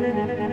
なるほど。